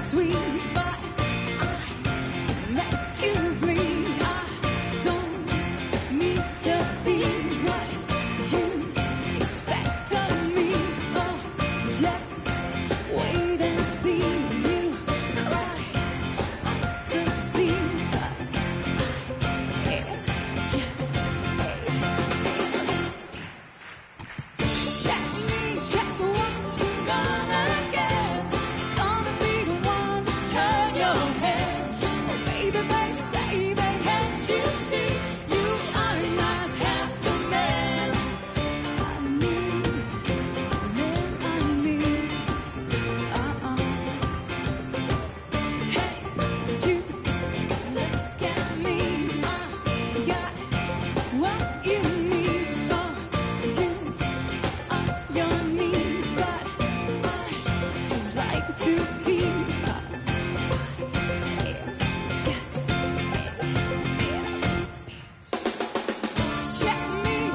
sweet.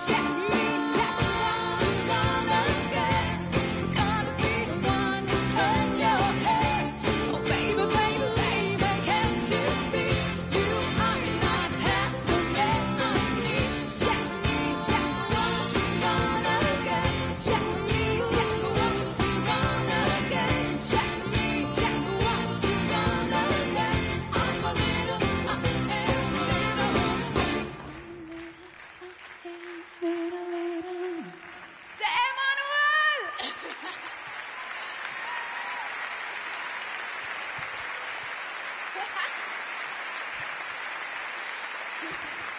Check Thank you.